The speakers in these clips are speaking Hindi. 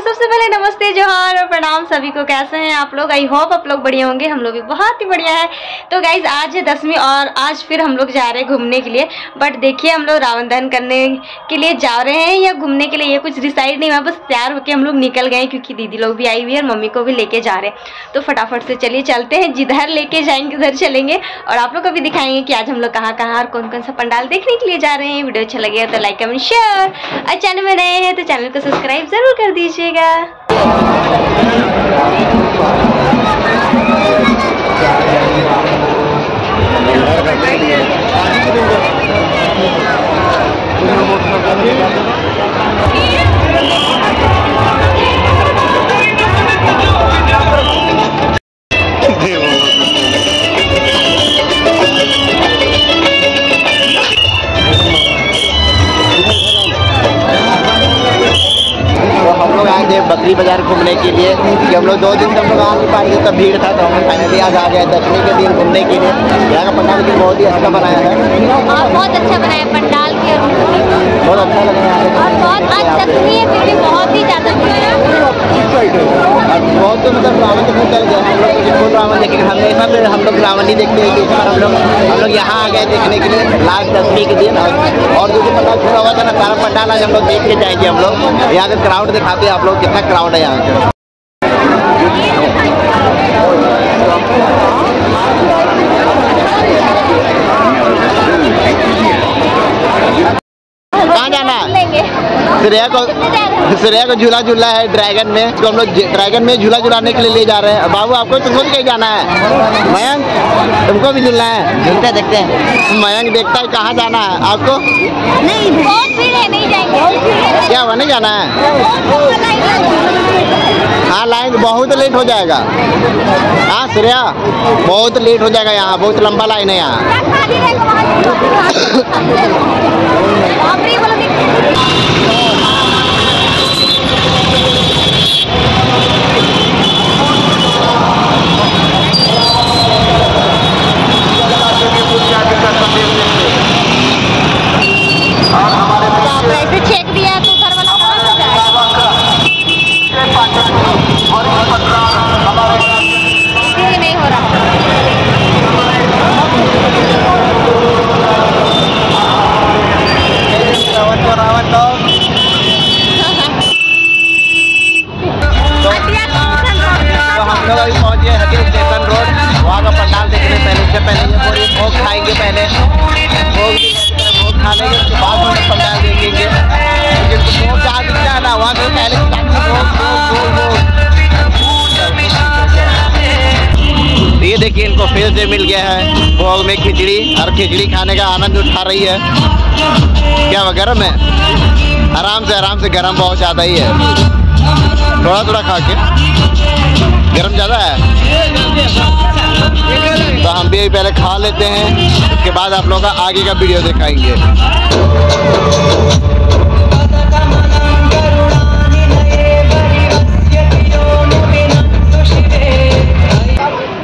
तो सबसे पहले नमस्ते जोहार और प्रणाम सभी को। कैसे हैं आप लोग? आई होप आप लोग बढ़िया होंगे। हम लोग भी बहुत ही बढ़िया है। तो गाइज़ आज है दसवीं और आज फिर हम लोग जा रहे हैं घूमने के लिए। बट देखिए, हम लोग रावण दहन करने के लिए जा रहे हैं या घूमने के लिए? ये कुछ डिसाइड नहीं हुआ। बस तैयार होकर हम लोग निकल गए क्योंकि दीदी लोग भी आई हुई है और मम्मी को भी लेके जा रहे हैं। तो फटाफट से चलिए, चलते हैं। जिधर लेके जाएँगे, उधर चलेंगे। और आप लोग को भी दिखाएँगे कि आज हम लोग कहाँ कहाँ और कौन कौन सा पंडाल देखने के लिए जा रहे हैं। वीडियो अच्छा लगेगा तो लाइक कमेंट शेयर और चैनल में नए हैं तो चैनल को सब्सक्राइब ज़रूर कर दीजिएगा तो बकरी बाज़ार घूमने के लिए कि हम लोग दो दिन तक हम लोग आ नहीं पाएँगे थे तब भीड़ था तो हम फाइनली आज आ गए दशमी के दिन घूमने के लिए। यहाँ का पंडाल भी बहुत ही अच्छा बनाया है। बहुत अच्छा बनाया पंडाल के और बहुत अच्छा लग रहा है और बहुत आज दसवीं है फिर भी बहुत ही ज़्यादा भीड़ है और बहुत तो मतलब रावण देखने चल गए हम लोग तो देखेंगे हमेशा बार हम लोग रावण ही देखते हैं। कि इस बार हम लोग हम लोग यहाँ आ गए देखने के लिए लास्ट दसवीं के दिन। और जो भी पंडाल पूरा हुआ था ना सारा पंडाल आज हम लोग देख के जाएँगे हम लोग। यहाँ का क्राउड दिखाते हैं आप लोग, कितना क्राउड है यहाँ का कहाँ जाना है लेंगे श्रेया को श्रेया को झूला झूला है ड्रैगन में। तो हम लोग ड्रैगन में झूला झूलाने के लिए ले जा रहे हैं। बाबू आपको तुमको भी कहीं जाना है? मयंक तुमको भी झूलना है? झूलते देखते हैं। मयंक देखता है कहाँ जाना है। आपको? नहीं बहुत भीड़ है नहीं जाएँगे। क्या वहाँ नहीं जाना है? हाँ लाइन बहुत लेट हो जाएगा। हाँ श्रेया बहुत लेट हो जाएगा यहाँ। बहुत लंबा लाइन है यहाँ। भोग खाएँगे पहले। भोग भोग बाद हम पंडाल देखेंगे। वहाँ भोग तो ये देखिए, इनको फिर से मिल गया है। भोग में खिचड़ी और खिचड़ी खाने का आनंद उठा रही है। क्या वो गर्म है? आराम से आराम से गर्म बहुत ज़्यादा ही है। थोड़ा थोड़ा खा के। गर्म ज़्यादा है? तो पहले खा लेते हैं, उसके बाद आप लोगों का आगे का वीडियो दिखाएँगे।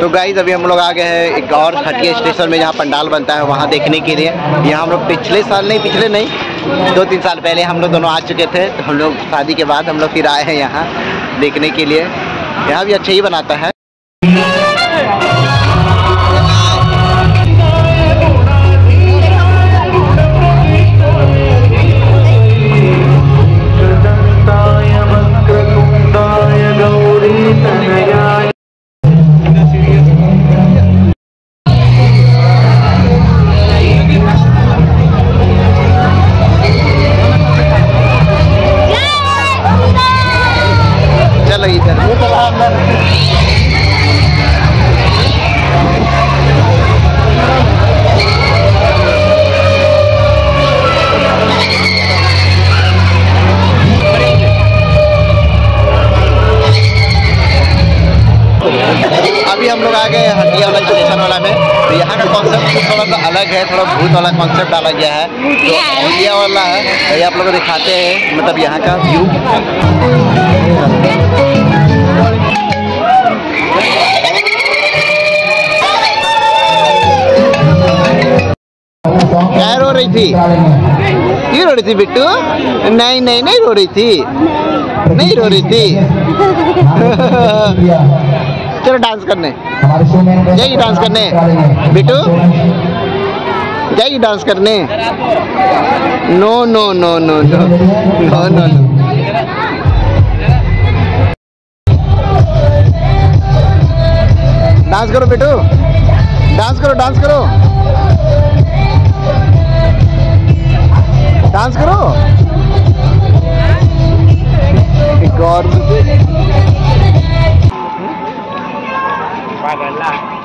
तो गाइज़ अभी हम लोग आ गए हैं एक और खटिया स्टेशन में जहाँ पंडाल बनता है, वहाँ देखने के लिए। यहाँ हम लोग पिछले साल नहीं, पिछले नहीं, दो तीन साल पहले हम लोग दोनों आ चुके थे। तो हम लोग शादी के बाद हम लोग फिर आए हैं यहाँ देखने के लिए। यहाँ भी अच्छा ही बनाता है। अभी हम लोग आ गए हटिया वाला इधर अलग है थोड़ा भूत वाला कॉन्सेप्ट डाला गया है। तो। वाला है तो ये आप लोग दिखाते हैं मतलब यहाँ का व्यू क्या रो रही थी? क्यों रो रही थी बिट्टू? नहीं नहीं नहीं रो रही थी। नहीं रो रही थी। चलो डांस करने। जाइए डांस करने। बिट्टू जाइए डांस करने। No no no no no no no no dance करो बेटू। डांस करो डांस करो। डांस करो। एक और วันล่ะ